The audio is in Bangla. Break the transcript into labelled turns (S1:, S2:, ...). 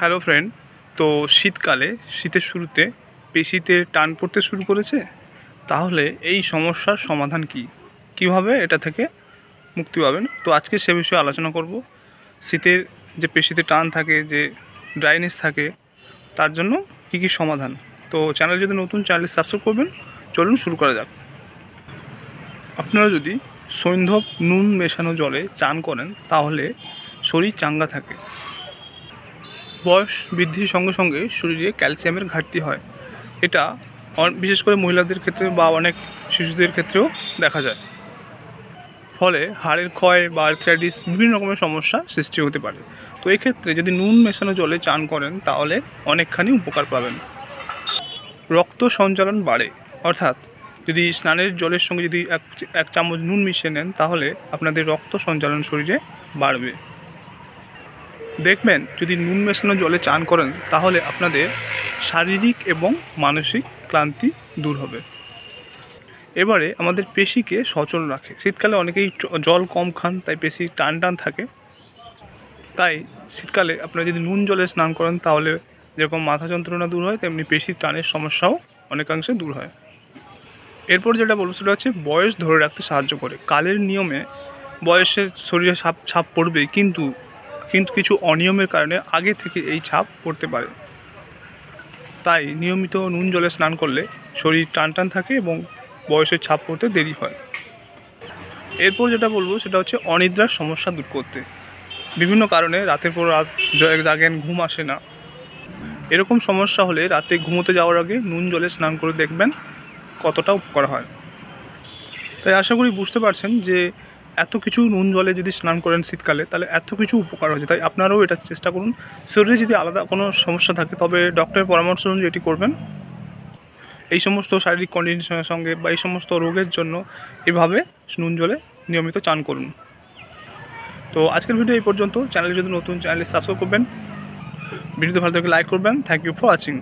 S1: হ্যালো ফ্রেন্ড, তো শীতকালে, শীতের শুরুতে পেশিতে টান পড়তে শুরু করেছে? তাহলে এই সমস্যার সমাধান কি? কীভাবে এটা থেকে মুক্তি পাবেন? তো আজকে সে বিষয়ে আলোচনা করব। শীতের যে পেশিতে টান থাকে, যে ড্রাইনেস থাকে, তার জন্য কী কী সমাধান? তো চ্যানেল যদি নতুন চ্যানেল সাবস্ক্রাইব করবেন। চলুন শুরু করা যাক। আপনারা যদি সৈন্ধব নুন মেশানো জলে চান করেন, তাহলে শরীর চাঙ্গা থাকে। বয়স বৃদ্ধির সঙ্গে সঙ্গে শরীরে ক্যালসিয়ামের ঘাটতি হয়। এটা বিশেষ করে মহিলাদের ক্ষেত্রে বা অনেক শিশুদের ক্ষেত্রেও দেখা যায়। ফলে হাড়ের ক্ষয় বা আর্থ্রাইটিস বিভিন্ন রকমের সমস্যা সৃষ্টি হতে পারে। তো এক্ষেত্রে যদি নুন মেশানো জলে চান করেন, তাহলে অনেকখানি উপকার পাবেন। রক্ত সঞ্চালন বাড়ে। অর্থাৎ যদি স্নানের জলের সঙ্গে যদি এক এক চামচ নুন মিশিয়ে নেন, তাহলে আপনাদের রক্ত সঞ্চালন শরীরে বাড়বে। দেখবেন, যদি নুন মেশানো জলে চান করেন, তাহলে আপনাদের শারীরিক এবং মানসিক ক্লান্তি দূর হবে। এবারে আমাদের পেশিকে সচল রাখে। শীতকালে অনেকেই জল কম খান, তাই পেশি টান টান থাকে। তাই শীতকালে আপনারা যদি নুন জলে স্নান করেন, তাহলে যেরকম মাথা যন্ত্রণা দূর হয়, তেমনি পেশির টানের সমস্যাও অনেকাংশে দূর হয়। এরপর যেটা বলব, সেটা হচ্ছে বয়স ধরে রাখতে সাহায্য করে। কালের নিয়মে বয়সের শরীরে ছাপ ছাপ পড়বেই, কিন্তু কিন্তু কিছু অনিয়মের কারণে আগে থেকে এই ছাপ পড়তে পারে। তাই নিয়মিত নুন জলে স্নান করলে শরীর টান টান থাকে এবং বয়সের ছাপ পড়তে দেরি হয়। এরপর যেটা বলব সেটা হচ্ছে অনিদ্রার সমস্যা দূর করতে। বিভিন্ন কারণে রাতের পর রাত জাগেন, ঘুম আসে না। এরকম সমস্যা হলে রাতে ঘুমোতে যাওয়ার আগে নুন জলে স্নান করে দেখবেন কতটা উপকার হয়। তাই আশা করি বুঝতে পারছেন যে এত কিছু নুন জলে যদি স্নান করেন শীতকালে, তাহলে এত কিছু উপকার হয়েছে। তাই আপনারাও এটা চেষ্টা করুন। শরীরে যদি আলাদা কোনো সমস্যা থাকে, তবে ডক্টরের পরামর্শ অনুযায়ী এটি করবেন। এই সমস্ত শারীরিক কন্ডিশনের সঙ্গে বা এই সমস্ত রোগের জন্য এভাবে নুন জলে নিয়মিত চান করুন। তো আজকের ভিডিও এই পর্যন্ত। চ্যানেল যদি নতুন চ্যানেলে সাবস্ক্রাইব করবেন। ভিডিওতে ভালো থাকলে লাইক করবেন। Thank you for watching